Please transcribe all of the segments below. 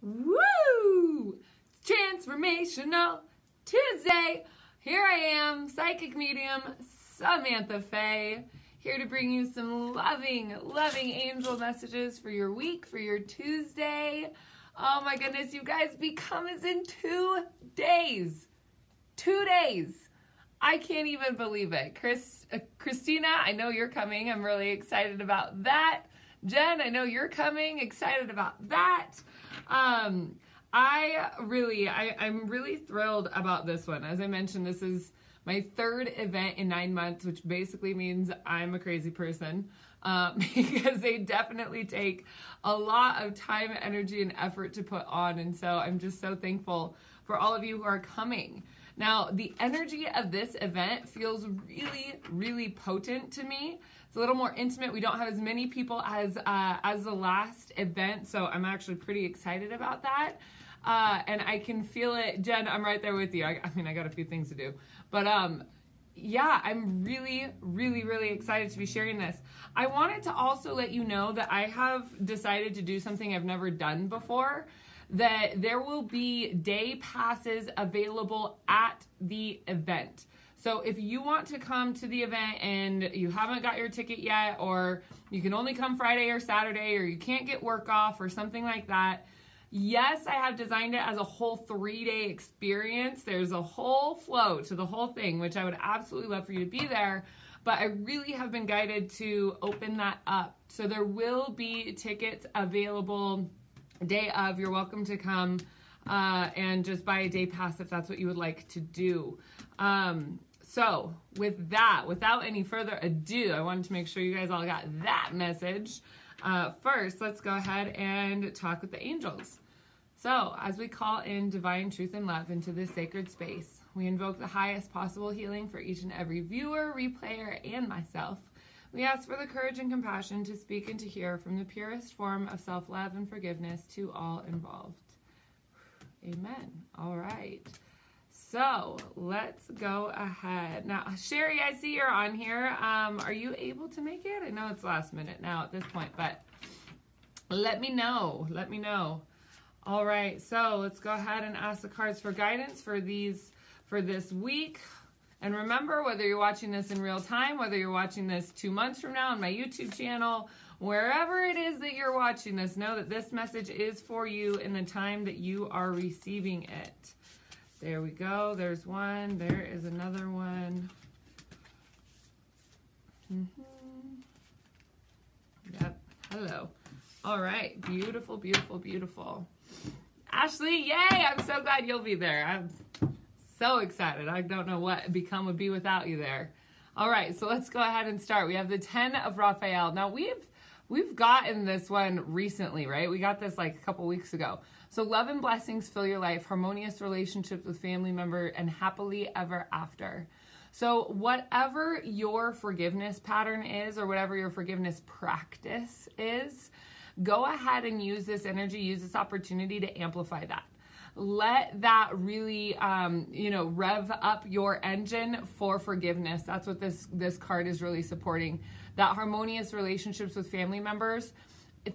Woo! Transformational Tuesday. Here I am, psychic medium Samantha Fe, here to bring you some loving, loving angel messages for your week, for your Tuesday. Oh my goodness, you guys, become is in two days. Two days. I can't even believe it. Chris, uh, Christina, I know you're coming. I'm really excited about that. Jen, I know you're coming. Excited about that. Um, I really, I, I'm really thrilled about this one. As I mentioned, this is my third event in nine months, which basically means I'm a crazy person um, because they definitely take a lot of time, energy, and effort to put on. And so I'm just so thankful for all of you who are coming. Now, the energy of this event feels really, really potent to me. A little more intimate. We don't have as many people as uh, as the last event, so I'm actually pretty excited about that. Uh, and I can feel it, Jen. I'm right there with you. I, I mean, I got a few things to do, but um, yeah, I'm really, really, really excited to be sharing this. I wanted to also let you know that I have decided to do something I've never done before that there will be day passes available at the event. So if you want to come to the event and you haven't got your ticket yet, or you can only come Friday or Saturday, or you can't get work off or something like that, yes, I have designed it as a whole three day experience. There's a whole flow to the whole thing, which I would absolutely love for you to be there. But I really have been guided to open that up. So there will be tickets available day of. You're welcome to come uh, and just buy a day pass if that's what you would like to do. Um, so, with that, without any further ado, I wanted to make sure you guys all got that message. Uh, first, let's go ahead and talk with the angels. So, as we call in divine truth and love into this sacred space, we invoke the highest possible healing for each and every viewer, replayer, and myself. We ask for the courage and compassion to speak and to hear from the purest form of self love and forgiveness to all involved. Amen. All right. So let's go ahead. Now, Sherry, I see you're on here. Um, are you able to make it? I know it's last minute now at this point, but let me know. Let me know. All right. So let's go ahead and ask the cards for guidance for these for this week. And remember, whether you're watching this in real time, whether you're watching this two months from now on my YouTube channel, wherever it is that you're watching this, know that this message is for you in the time that you are receiving it. There we go. There's one. There is another one. Mm -hmm. Yep. Hello. All right. Beautiful, beautiful, beautiful. Ashley, yay! I'm so glad you'll be there. I'm so excited. I don't know what become would be without you there. All right, so let's go ahead and start. We have the 10 of Raphael. Now we've we've gotten this one recently, right? We got this like a couple weeks ago. So love and blessings fill your life, harmonious relationships with family member and happily ever after. So whatever your forgiveness pattern is or whatever your forgiveness practice is, go ahead and use this energy, use this opportunity to amplify that. Let that really um, you know rev up your engine for forgiveness. That's what this this card is really supporting. That harmonious relationships with family members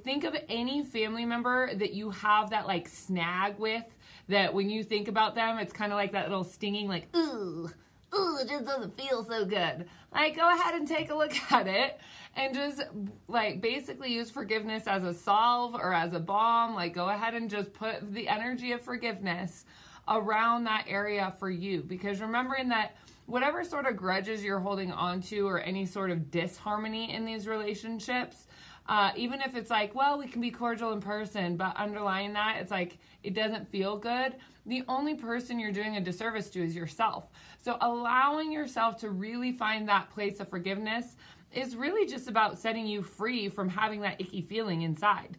think of any family member that you have that like snag with that when you think about them it's kind of like that little stinging like ooh ooh it just doesn't feel so good like go ahead and take a look at it and just like basically use forgiveness as a solve or as a balm. Like go ahead and just put the energy of forgiveness around that area for you because remembering that whatever sort of grudges you're holding on to or any sort of disharmony in these relationships uh, even if it's like well we can be cordial in person but underlying that it's like it doesn't feel good the only person you're doing a disservice to is yourself so allowing yourself to really find that place of forgiveness is really just about setting you free from having that icky feeling inside.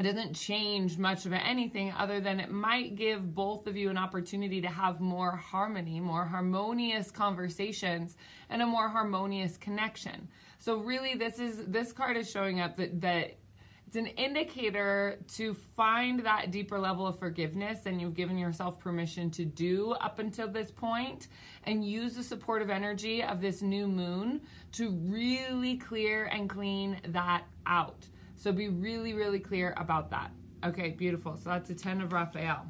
It doesn't change much of anything other than it might give both of you an opportunity to have more harmony, more harmonious conversations, and a more harmonious connection. So really this is this card is showing up that that it's an indicator to find that deeper level of forgiveness and you've given yourself permission to do up until this point and use the supportive energy of this new moon to really clear and clean that out. So be really, really clear about that. Okay, beautiful. So that's a 10 of Raphael.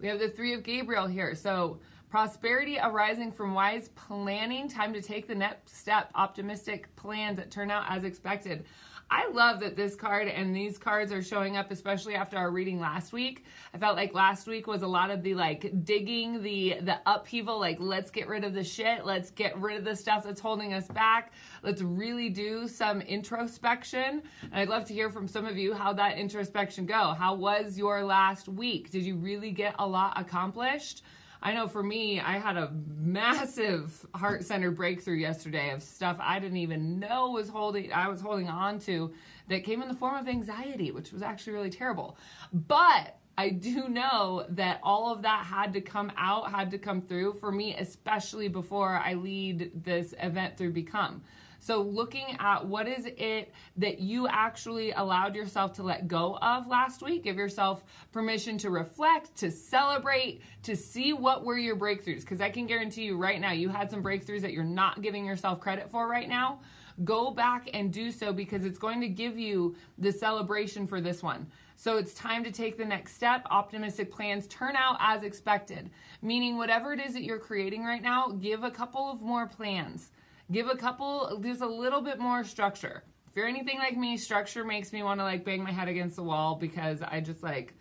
We have the 3 of Gabriel here. So prosperity arising from wise planning, time to take the next step, optimistic plans that turn out as expected. I love that this card and these cards are showing up, especially after our reading last week. I felt like last week was a lot of the like digging, the the upheaval, like let's get rid of the shit, let's get rid of the stuff that's holding us back. Let's really do some introspection. And I'd love to hear from some of you how that introspection go. How was your last week? Did you really get a lot accomplished? I know for me, I had a massive heart center breakthrough yesterday of stuff I didn't even know was holding I was holding on to that came in the form of anxiety, which was actually really terrible. But I do know that all of that had to come out, had to come through for me, especially before I lead this event through Become. So, looking at what is it that you actually allowed yourself to let go of last week, give yourself permission to reflect, to celebrate, to see what were your breakthroughs. Because I can guarantee you right now, you had some breakthroughs that you're not giving yourself credit for right now. Go back and do so because it's going to give you the celebration for this one. So it's time to take the next step. Optimistic plans turn out as expected, meaning whatever it is that you're creating right now, give a couple of more plans. Give a couple, just a little bit more structure. If you're anything like me, structure makes me want to like bang my head against the wall because I just like,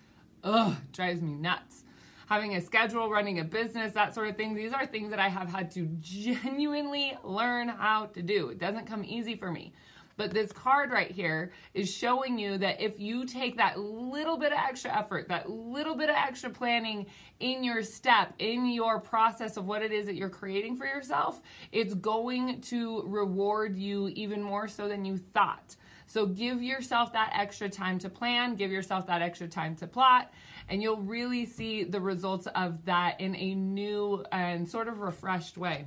ugh, drives me nuts. Having a schedule, running a business, that sort of thing. These are things that I have had to genuinely learn how to do. It doesn't come easy for me. But this card right here is showing you that if you take that little bit of extra effort, that little bit of extra planning in your step, in your process of what it is that you're creating for yourself, it's going to reward you even more so than you thought. So give yourself that extra time to plan, give yourself that extra time to plot, and you'll really see the results of that in a new and sort of refreshed way.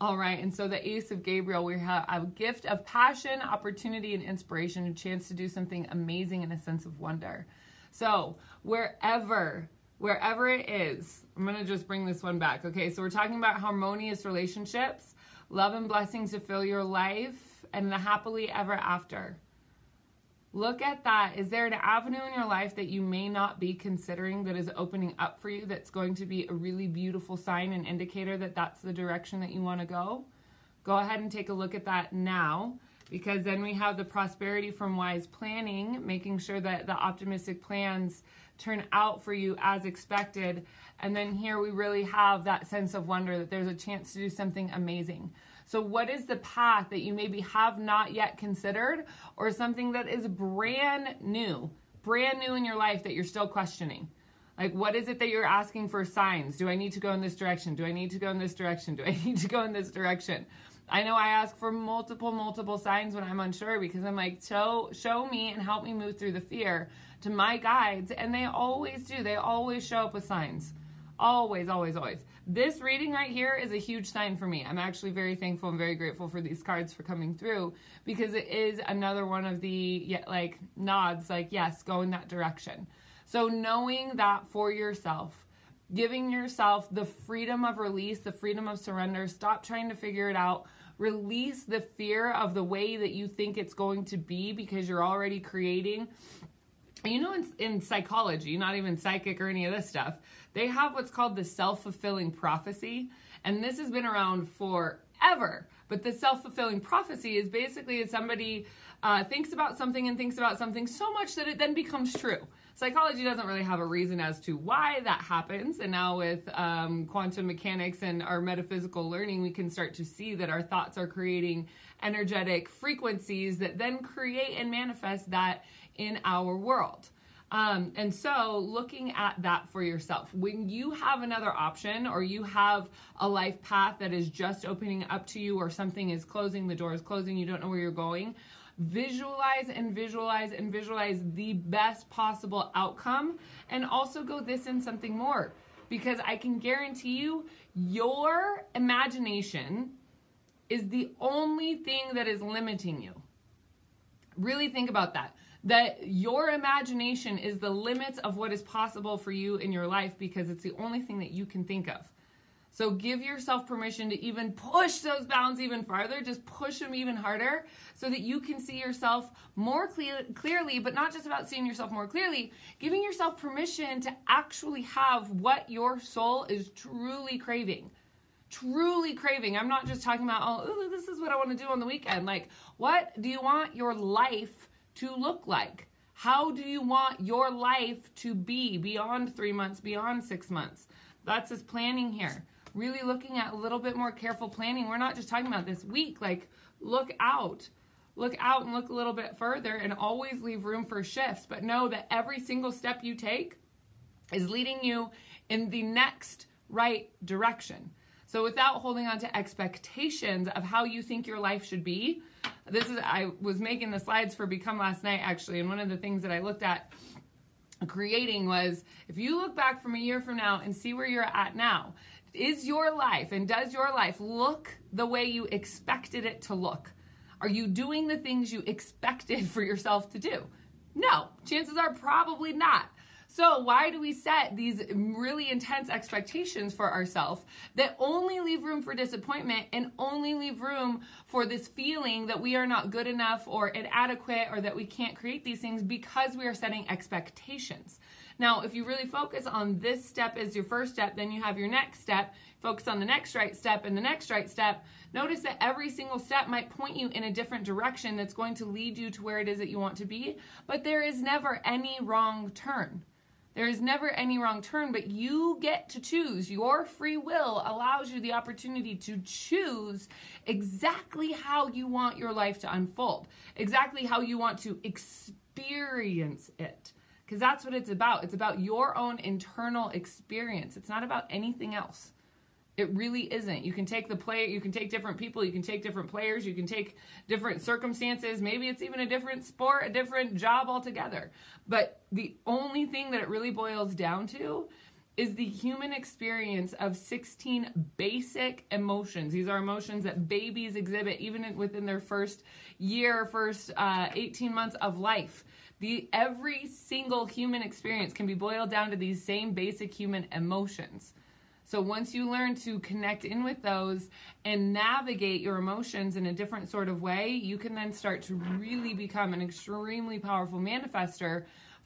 All right, and so the Ace of Gabriel, we have a gift of passion, opportunity, and inspiration, a chance to do something amazing and a sense of wonder. So, wherever, wherever it is, I'm to just bring this one back. Okay, so we're talking about harmonious relationships, love and blessings to fill your life, and the happily ever after. Look at that. Is there an avenue in your life that you may not be considering that is opening up for you that's going to be a really beautiful sign and indicator that that's the direction that you want to go? Go ahead and take a look at that now because then we have the prosperity from wise planning, making sure that the optimistic plans turn out for you as expected. And then here we really have that sense of wonder that there's a chance to do something amazing. So, what is the path that you maybe have not yet considered, or something that is brand new, brand new in your life that you're still questioning? Like, what is it that you're asking for signs? Do I need to go in this direction? Do I need to go in this direction? Do I need to go in this direction? I know I ask for multiple, multiple signs when I'm unsure because I'm like, show, show me and help me move through the fear to my guides. And they always do. They always show up with signs. Always, always, always. This reading right here is a huge sign for me. I'm actually very thankful and very grateful for these cards for coming through because it is another one of the like nods, like, yes, go in that direction. So knowing that for yourself, giving yourself the freedom of release, the freedom of surrender, stop trying to figure it out. Release the fear of the way that you think it's going to be because you're already creating you know in, in psychology not even psychic or any of this stuff they have what's called the self-fulfilling prophecy. And this has been around forever. But the self-fulfilling prophecy is basically if somebody uh, thinks about something and thinks about something so much that it then becomes true. Psychology doesn't really have a reason as to why that happens. And now with um, quantum mechanics and our metaphysical learning we can start to see that our thoughts are creating energetic frequencies that then create and manifest that in our world. Um, and so, looking at that for yourself, when you have another option or you have a life path that is just opening up to you, or something is closing, the door is closing, you don't know where you're going, visualize and visualize and visualize the best possible outcome, and also go this and something more. Because I can guarantee you, your imagination is the only thing that is limiting you. Really think about that that your imagination is the limits of what is possible for you in your life because it's the only thing that you can think of. So give yourself permission to even push those bounds even farther, just push them even harder so that you can see yourself more clear, clearly, but not just about seeing yourself more clearly, giving yourself permission to actually have what your soul is truly craving. Truly craving. I'm not just talking about, oh, this is what I want to do on the weekend. Like, what do you want your life to look like? How do you want your life to be beyond three months, beyond six months? That's this planning here really looking at a little bit more careful planning. We're not just talking about this week, like look out. Look out and look a little bit further and always leave room for shifts, but know that every single step you take is leading you in the next right direction. So without holding on to expectations of how you think your life should be, this is I was making the slides for Become last night actually, and one of the things that I looked at creating was if you look back from a year from now and see where you're at now, is your life and does your life look the way you expected it to look? Are you doing the things you expected for yourself to do? No, chances are probably not. So, why do we set these really intense expectations for ourselves that only leave room for disappointment and only leave room for this feeling that we are not good enough or inadequate or that we can't create these things because we are setting expectations? Now, if you really focus on this step as your first step, then you have your next step, focus on the next right step and the next right step. Notice that every single step might point you in a different direction that's going to lead you to where it is that you want to be, but there is never any wrong turn. There is never any wrong turn, but you get to choose. Your free will allows you the opportunity to choose exactly how you want your life to unfold, exactly how you want to experience it because that's what it's about. It's about your own internal experience. It's not about anything else. It really isn't. You can take the player, you can take different people, you can take different players, you can take different circumstances. Maybe it's even a different sport, a different job altogether. But the only thing that it really boils down to is the human experience of 16 basic emotions. These are emotions that babies exhibit even within their first year, first uh, 18 months of life. The every single human experience can be boiled down to these same basic human emotions. So once you learn to connect in with those and navigate your emotions in a different sort of way, you can then start to really become an extremely powerful manifester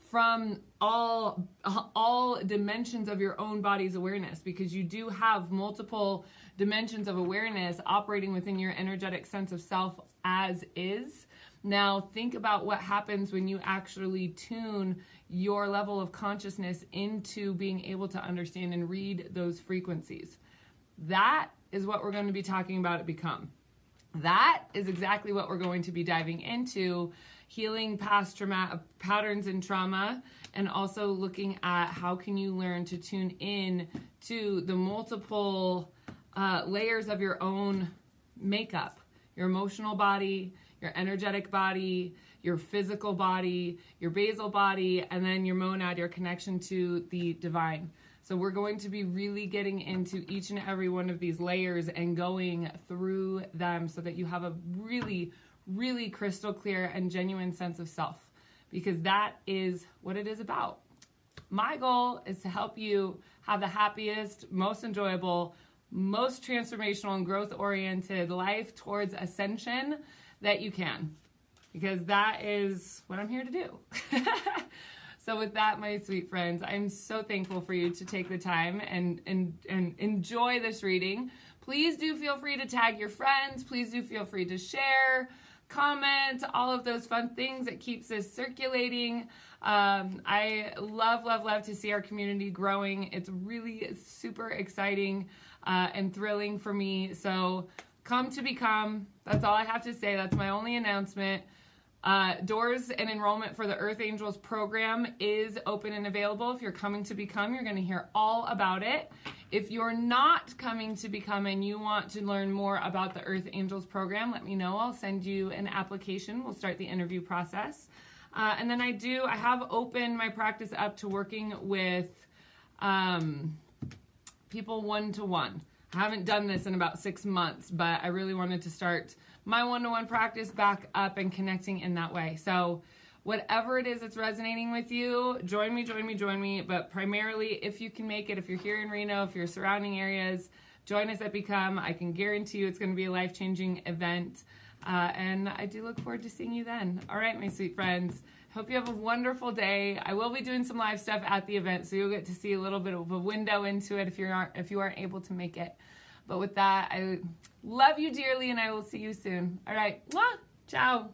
from all all dimensions of your own body's awareness because you do have multiple dimensions of awareness operating within your energetic sense of self as is. Now, think about what happens when you actually tune your level of consciousness into being able to understand and read those frequencies. That is what we're going to be talking about at Become. That is exactly what we're going to be diving into healing past trauma patterns and trauma and also looking at how can you learn to tune in to the multiple uh, layers of your own makeup your emotional body your energetic body, your physical body, your basal body, and then your monad, your connection to the divine. So we're going to be really getting into each and every one of these layers and going through them so that you have a really, really crystal clear and genuine sense of self because that is what it is about. My goal is to help you have the happiest, most enjoyable, most transformational and growth oriented life towards ascension that you can because that is what I'm here to do. so with that, my sweet friends, I'm so thankful for you to take the time and, and, and enjoy this reading. Please do feel free to tag your friends. Please do feel free to share, comment, all of those fun things that keeps this circulating. Um, I love, love, love to see our community growing. It's really super exciting uh, and thrilling for me. So come to become. That's all I have to say. That's my only announcement. Uh, doors and enrollment for the Earth Angels program is open and available. If you're coming to become, you're going to hear all about it. If you're not coming to become and you want to learn more about the Earth Angels program, let me know. I'll send you an application. We'll start the interview process. Uh, and then I do, I have opened my practice up to working with um, people one to one. I haven't done this in about six months, but I really wanted to start my one to one practice back up and connecting in that way. So, whatever it is that's resonating with you, join me, join me, join me. But primarily, if you can make it, if you're here in Reno, if you're surrounding areas, join us at Become. I can guarantee you it's going to be a life changing event. Uh, and I do look forward to seeing you then. All right, my sweet friends. Hope you have a wonderful day. I will be doing some live stuff at the event, so you'll get to see a little bit of a window into it if you aren't if you aren't able to make it. But with that, I love you dearly, and I will see you soon. All right, Mwah! ciao.